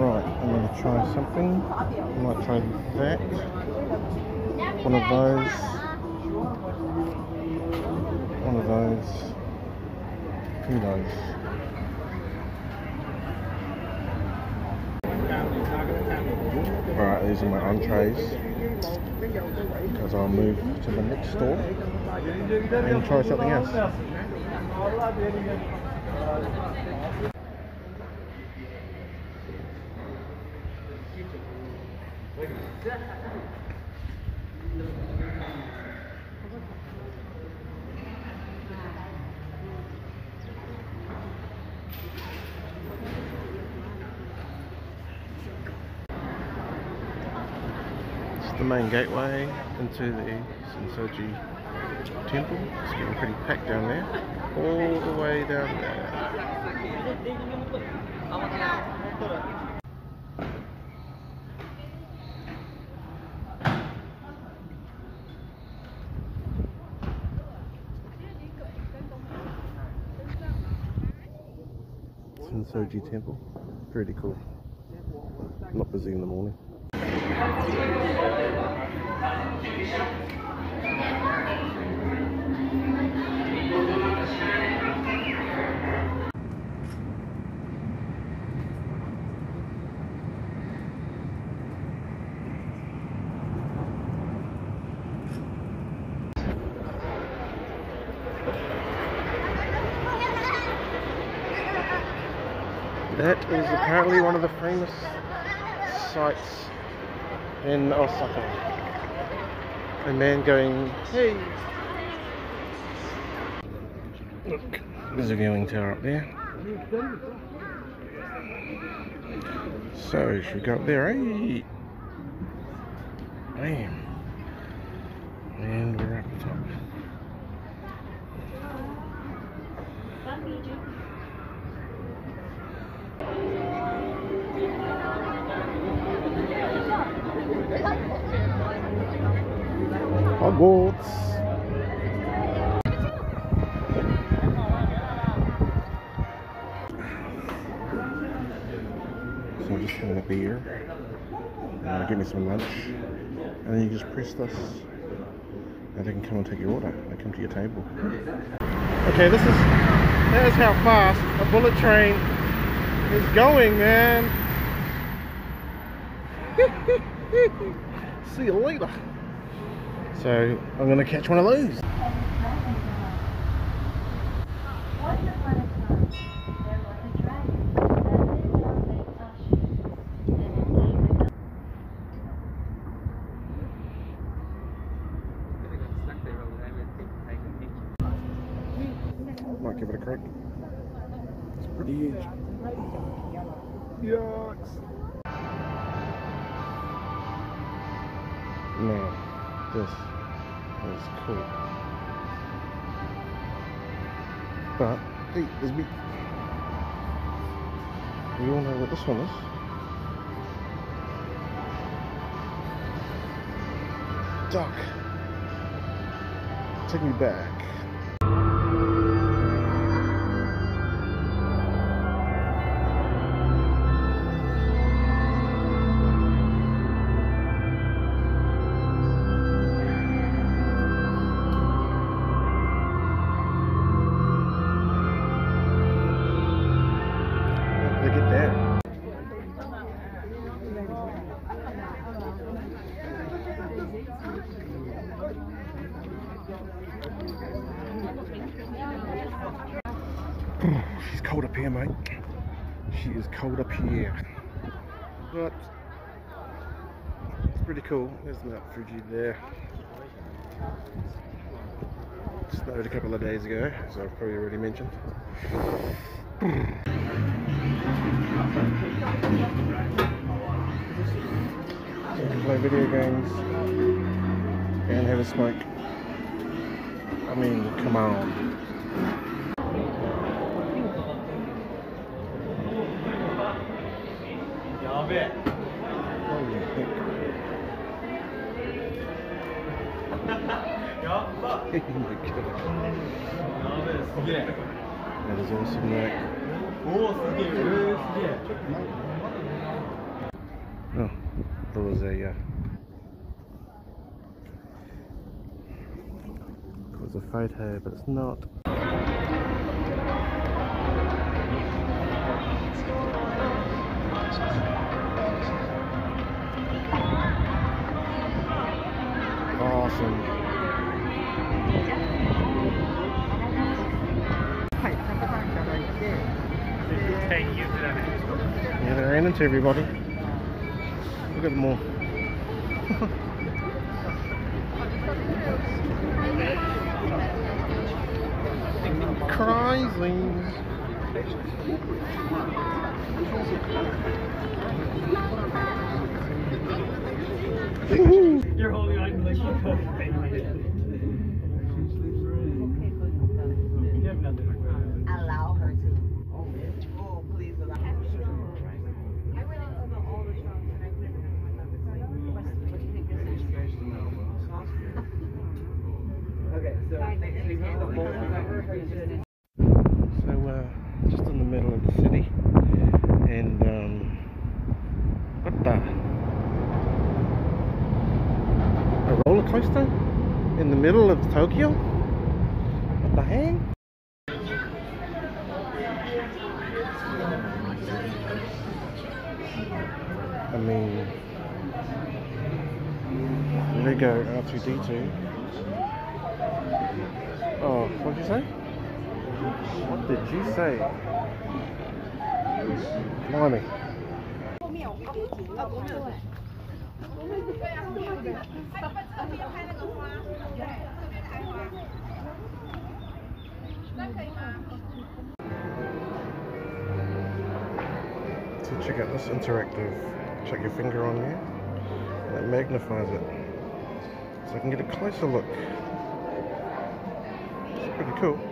Right, I'm going to try something. I might try that. One of those. One of those. Who knows? Alright, these are my entrees. Because I'll move to the next store and try something else. The main gateway into the Sensoji temple. It's getting pretty packed down there. All the way down there. Sensoji temple. Pretty cool. Not busy in the morning. That is apparently one of the famous sites in Osaka. A man going, hey! Look, there's a viewing tower up there. So, should we go up there? Hey! Bam! And we're up the top. Hogwarts! So I'm just having a beer. Uh, get me some lunch. And then you just press this. And they can come and take your order. They come to your table. Okay, this is that is how fast a bullet train is going, man. See you later. So I'm gonna catch one of those. Might give it a crack. It's pretty huge. Yucks. This is cool. But, hey, there's me. You all know what this one is. Duck. Take me back. Oh, she's cold up here, mate. She is cold up here. But it's pretty cool. There's Mount Fuji there. Snowed a couple of days ago, as I've probably already mentioned. Play video games and have a smoke. I mean, come on. bit. やっばやべえ、すげえ。That oh is awesome, right? おお、すげえ、えー、すげえ。Oh, there was a, uh, there was a fight here, but it's not. They're into everybody. Look at them all. Crazy. You're holding on to like you have nothing. allow her to. Oh, please allow her. I went into the, all the shops and I couldn't remember. What, what do you think this is? Okay, so so you have the whole number, or you just So, uh, just in the middle of the city. And, um, what the? A roller coaster? In the middle of Tokyo? What the heck? I mean, Lego R2D2. Oh, what did you say? What did you say? Blimey. So check out this interactive. Check your finger on there. And it magnifies it. So I can get a closer look. Cool.